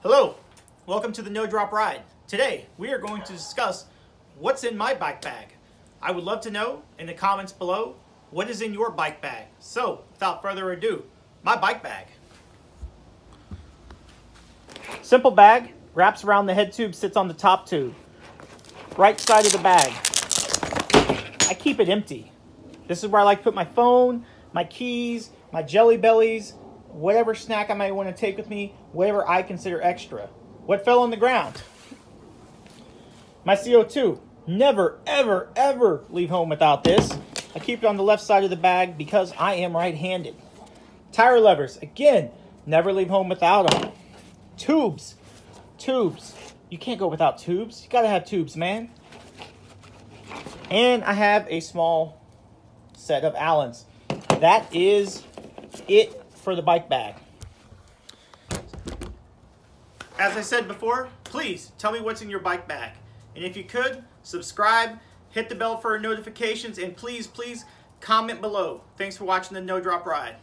Hello, welcome to the No Drop Ride. Today, we are going to discuss what's in my bike bag. I would love to know in the comments below what is in your bike bag. So, without further ado, my bike bag. Simple bag, wraps around the head tube, sits on the top tube. Right side of the bag. I keep it empty. This is where I like to put my phone, my keys, my jelly bellies, whatever snack I might want to take with me, whatever I consider extra. What fell on the ground? My CO2. Never, ever, ever leave home without this. I keep it on the left side of the bag because I am right-handed. Tire levers. Again, never leave home without them. Tubes. Tubes. You can't go without tubes. You gotta have tubes, man. And I have a small set of Allens. That is it for the bike bag. As I said before, please tell me what's in your bike bag. And if you could, subscribe, hit the bell for notifications, and please, please comment below. Thanks for watching the No Drop Ride.